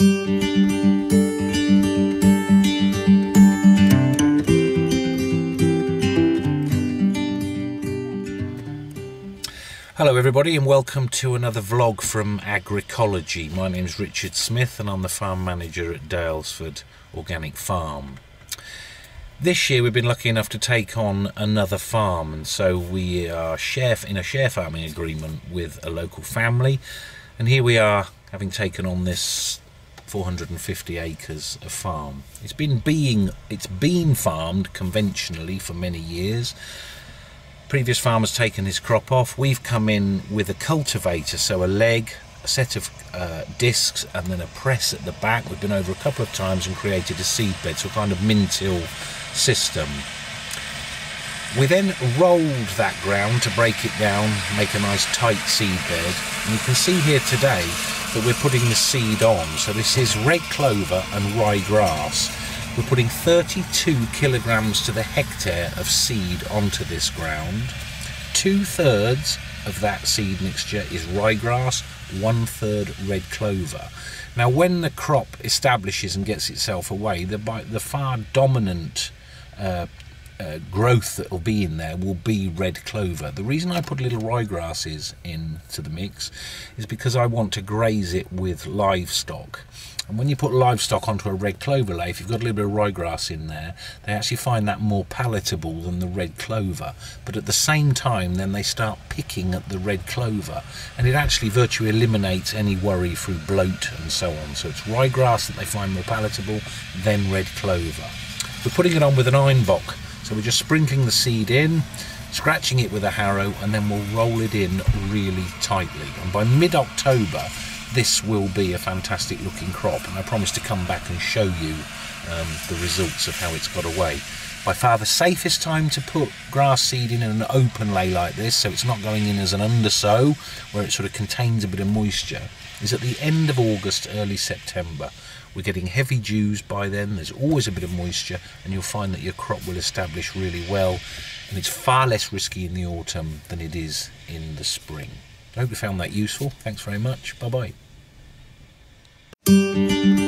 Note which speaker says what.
Speaker 1: Hello, everybody, and welcome to another vlog from Agricology. My name is Richard Smith, and I'm the farm manager at Daylesford Organic Farm. This year, we've been lucky enough to take on another farm, and so we are share in a share farming agreement with a local family. And here we are, having taken on this 450 acres of farm. It's been being it's been farmed conventionally for many years previous farmer's taken his crop off. We've come in with a cultivator, so a leg, a set of uh, discs, and then a press at the back. We've been over a couple of times and created a seed bed, so a kind of mintill system. We then rolled that ground to break it down, make a nice tight seed bed. And you can see here today that we're putting the seed on. So this is red clover and ryegrass. We're putting 32 kilograms to the hectare of seed onto this ground. Two thirds of that seed mixture is ryegrass, one third red clover. Now, when the crop establishes and gets itself away, the, the far dominant uh, uh, growth that will be in there will be red clover. The reason I put little ryegrasses into the mix is because I want to graze it with livestock. And when you put livestock onto a red clover ley, if you've got a little bit of ryegrass in there, they actually find that more palatable than the red clover. But at the same time, then they start picking at the red clover, and it actually virtually eliminates any worry through bloat and so on. So it's ryegrass that they find more palatable, then red clover. We're putting it on with an einbock, so we're just sprinkling the seed in, scratching it with a harrow, and then we'll roll it in really tightly. And by mid-October, this will be a fantastic looking crop and I promise to come back and show you um, the results of how it's got away. By far the safest time to put grass seed in an open ley like this, so it's not going in as an undersow where it sort of contains a bit of moisture, is at the end of August, early September. We're getting heavy dews by then, there's always a bit of moisture, and you'll find that your crop will establish really well, and it's far less risky in the autumn than it is in the spring. I hope you found that useful. Thanks very much. Bye bye.